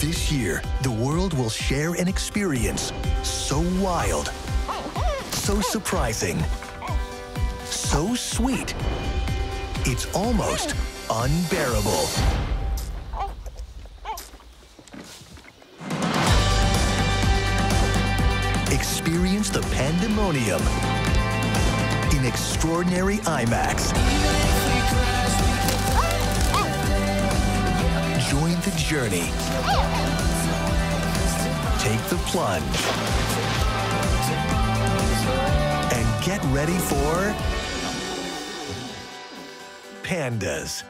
This year, the world will share an experience so wild, so surprising, so sweet, it's almost unbearable. Experience the pandemonium in extraordinary IMAX. Join the journey. Take the plunge. And get ready for pandas.